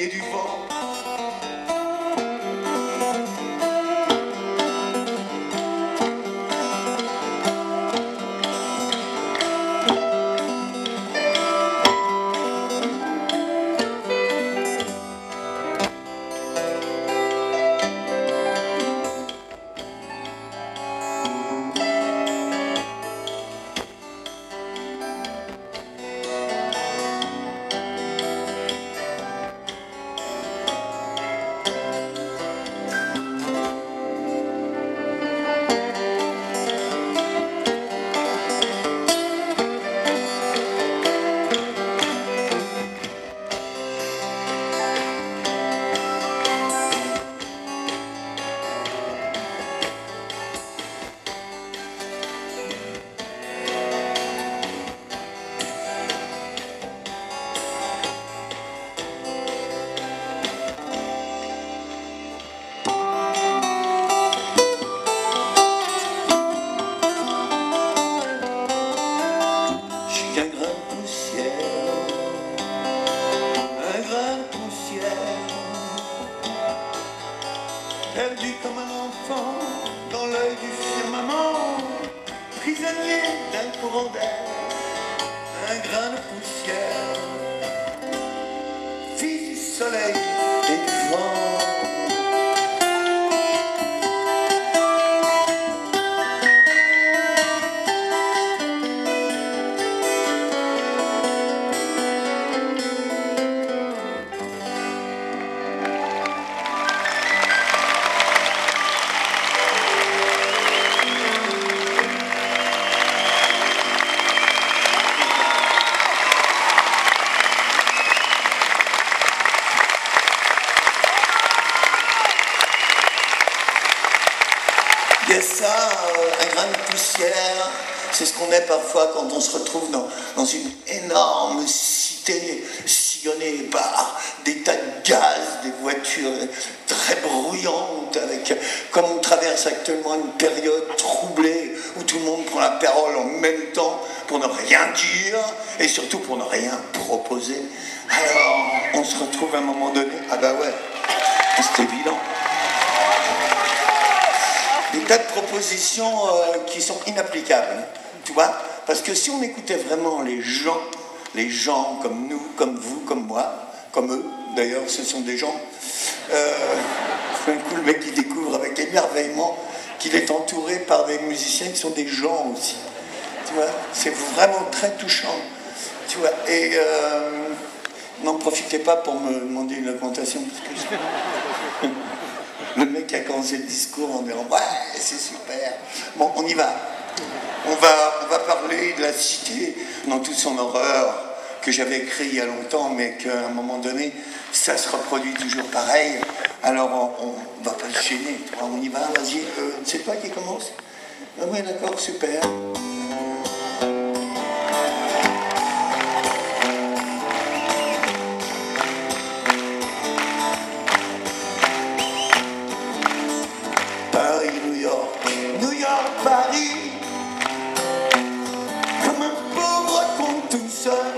et du vent. Qu'un grain de poussière, un grain de poussière, perdu comme un enfant dans l'œil du firmament, prisonnier d'un courant d'air, un grain de poussière, fils du soleil qu'on est parfois quand on se retrouve dans, une énorme cité sillonnée par des tas de gaz, des voitures très bruyantes, avec, comme on traverse actuellement une période troublée où tout le monde prend la parole en même temps pour ne rien dire et surtout pour ne rien proposer. Alors, on se retrouve à un moment donné, ah bah ouais, c'est évident des tas de propositions euh, qui sont inapplicables, tu vois Parce que si on écoutait vraiment les gens, les gens comme nous, comme vous, comme moi, comme eux, d'ailleurs ce sont des gens, euh, coup le mec qui découvre avec émerveillement qu'il est entouré par des musiciens qui sont des gens aussi, tu vois C'est vraiment très touchant, tu vois Et euh, n'en profitez pas pour me demander une augmentation, parce que le mec a commencé le discours en disant Ouais, c'est super. Bon, on y va. On va, parler de la cité dans toute son horreur que j'avais écrit il y a longtemps, mais qu'à un moment donné, ça se reproduit toujours pareil. Alors on, va pas le gêner. On y va, vas-y. Euh, c'est toi qui commence? Ah oui, d'accord, super. sun.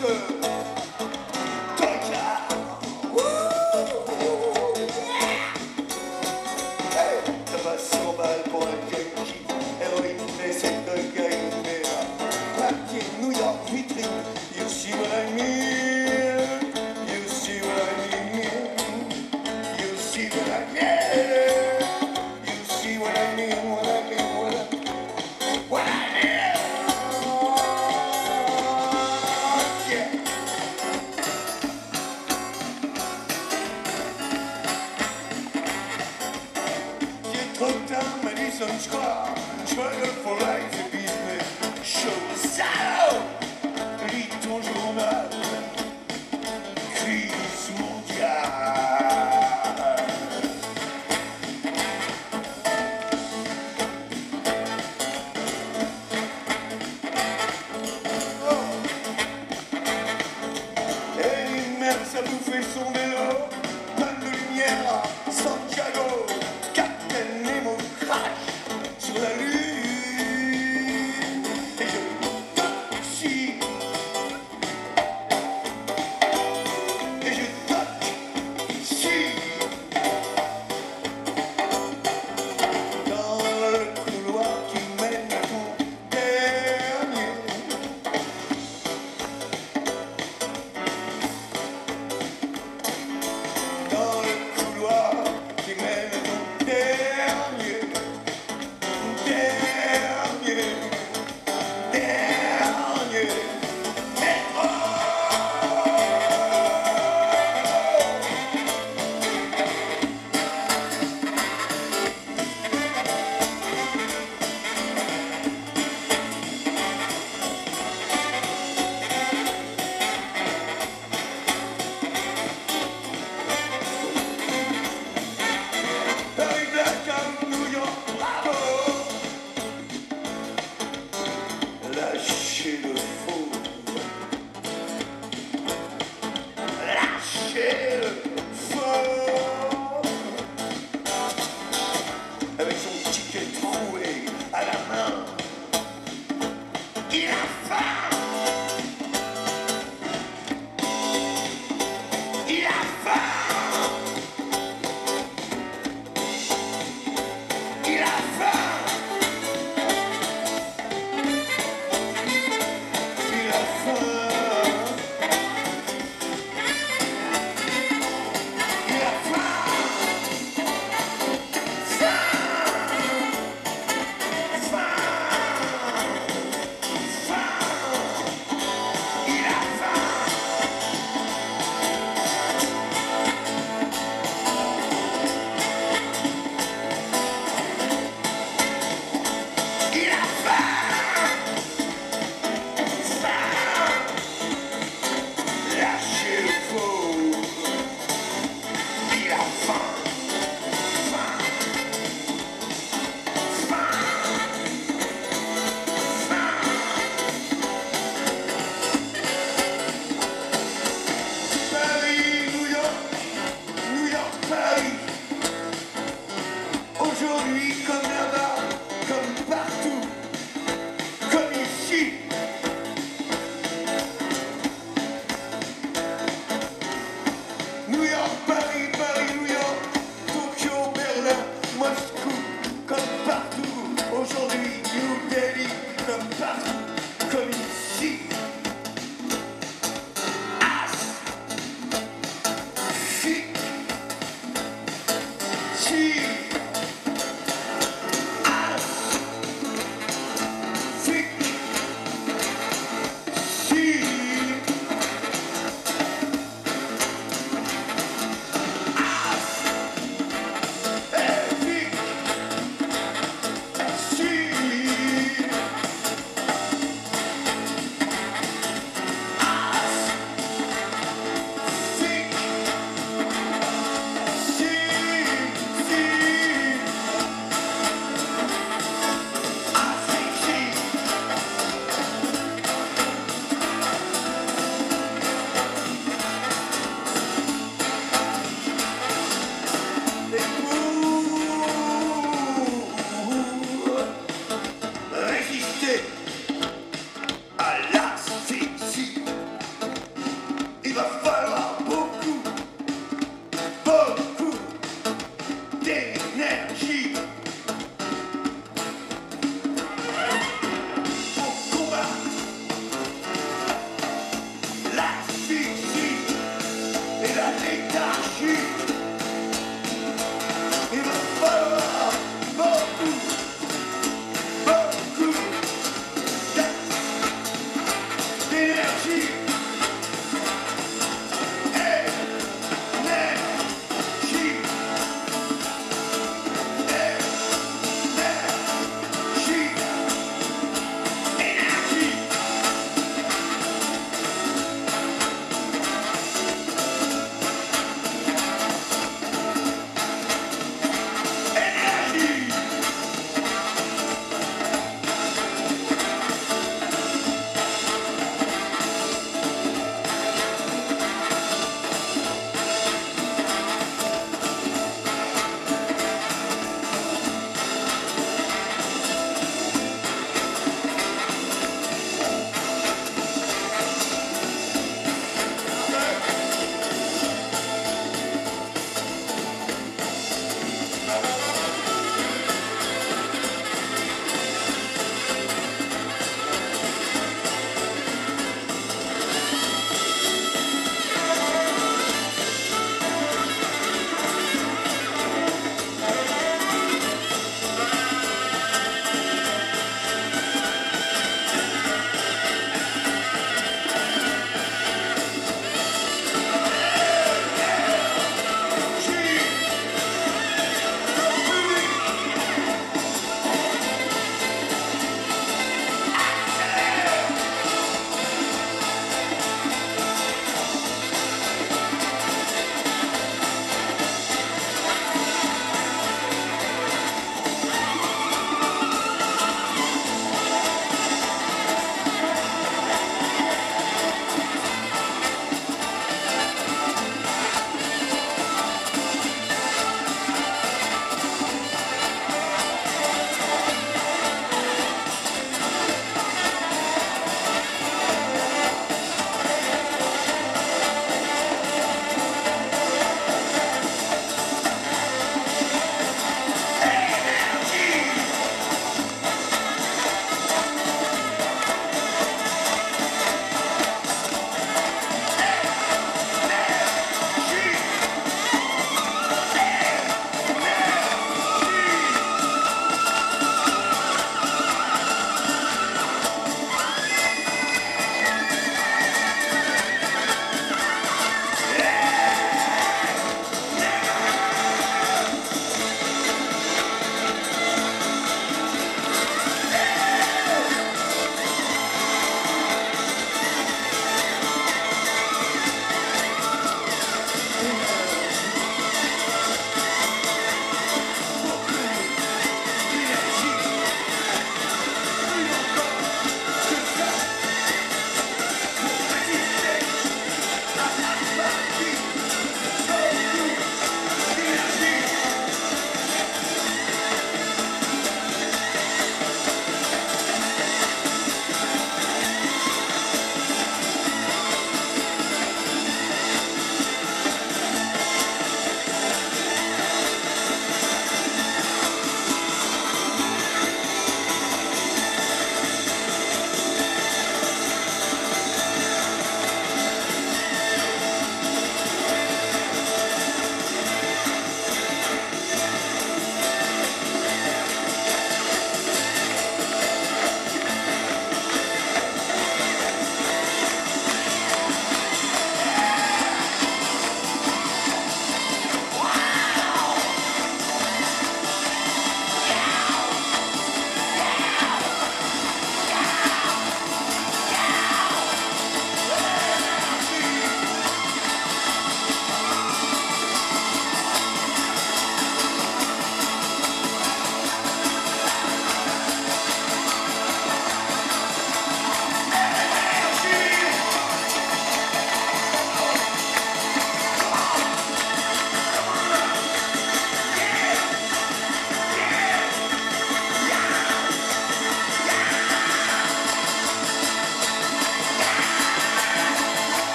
댄스 lumière, ça nous fait tourner l'eau. De lumière, sans cheiro fundo.